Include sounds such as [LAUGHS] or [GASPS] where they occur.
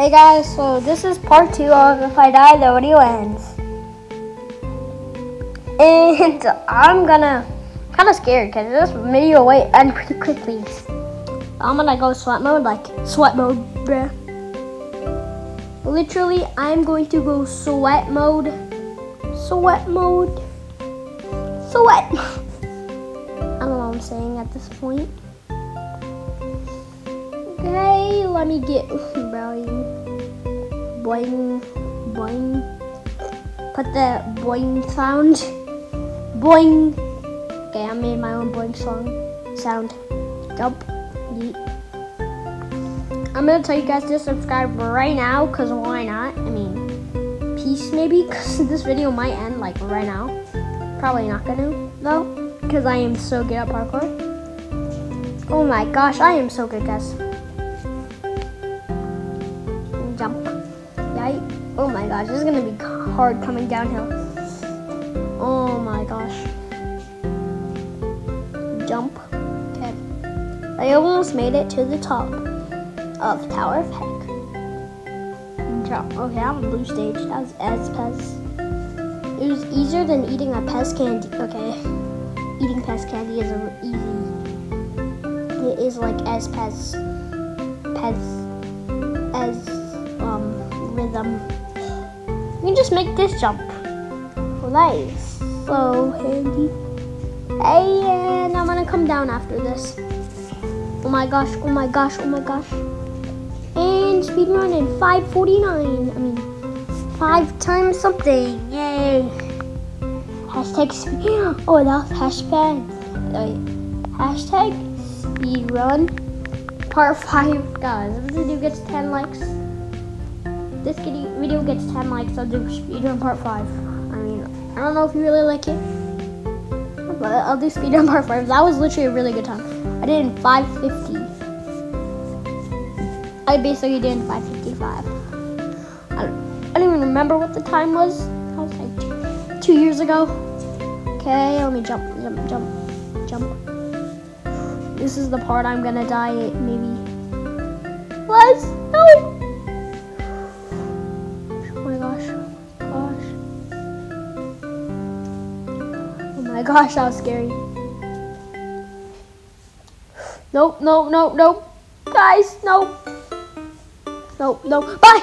Hey guys, so this is part two of If I Die, the video ends. And [LAUGHS] I'm gonna, kind of scared because this video will [LAUGHS] end pretty quickly. I'm gonna go sweat mode, like sweat mode, bruh. Literally, I'm going to go sweat mode, sweat mode, sweat. [LAUGHS] I don't know what I'm saying at this point. Let me get boing, boing, boing. Put the boing sound, boing. Okay, I made my own boing song sound. Jump, yeet. I'm gonna tell you guys to subscribe right now, cause why not? I mean, peace maybe, [LAUGHS] cause this video might end like right now. Probably not gonna though, cause I am so good at parkour. Oh my gosh, I am so good, guys. Jump. Yike. Oh my gosh, this is gonna be hard coming downhill. Oh my gosh. Jump. Okay. I almost made it to the top of Tower of Heck. Jump. Okay, I'm on blue stage. That was as Pez. It was easier than eating a Pez candy. Okay. Eating Pez candy is easy. It is like as Pez. Pez. Um. You can just make this jump. That is so handy. And I'm gonna come down after this. Oh my gosh, oh my gosh, oh my gosh. And speed run in 549. I mean, five times something. Yay. Hashtag speed. [GASPS] Oh, that's hashtag. Hashtag speed run part five. [LAUGHS] Guys, if this video gets 10 likes, this video gets 10 likes, I'll do speedrun part 5. I mean, I don't know if you really like it, but I'll do speedrun part 5. That was literally a really good time. I did in 550. I basically did in 555. I don't, I don't even remember what the time was. That was like two, years ago. Okay, let me jump, jump, jump, jump. This is the part I'm gonna die maybe. Let's no! My [LAUGHS] gosh, that was scary. Nope, nope, nope, nope. Guys, nope. Nope, nope. Bye!